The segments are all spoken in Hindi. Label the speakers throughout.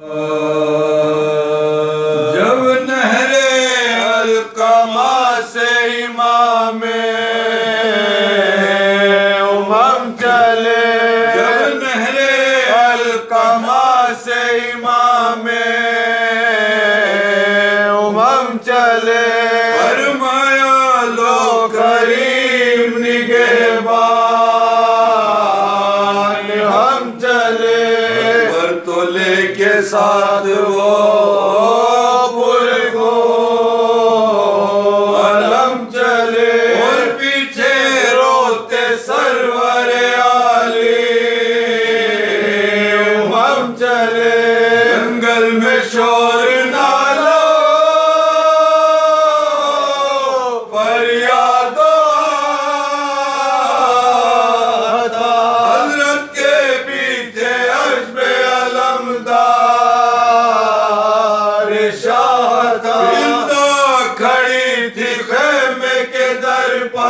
Speaker 1: जब नहरे अलकमा से इमाम उमम चले। जब नहरे अलकमा से इमाम उमम चले। फरमाया, लो करीम निगेबान, हम चले। शोले के साथ वो।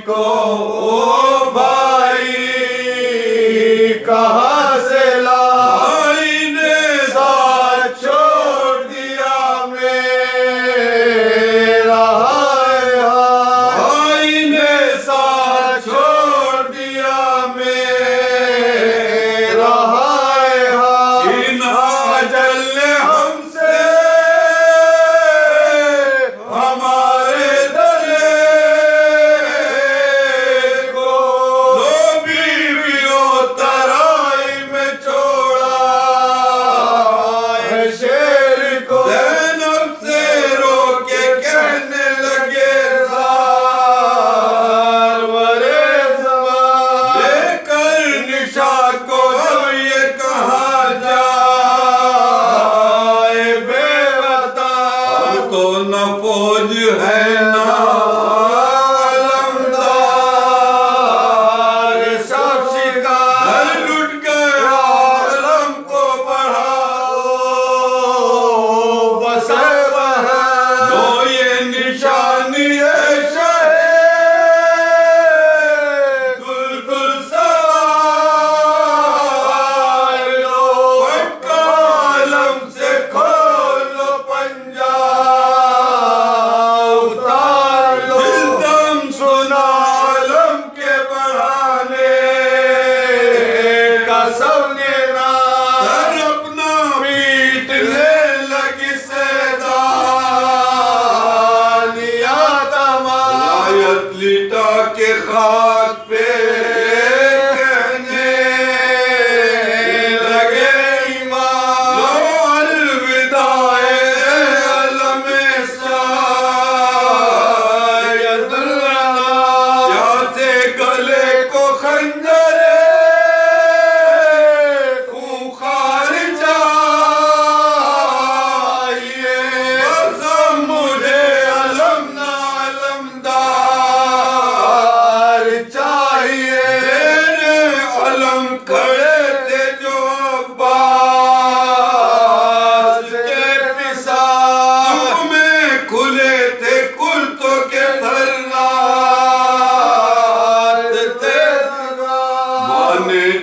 Speaker 1: को ओ भाई कहा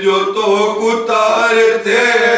Speaker 1: जो तो कुतार थे।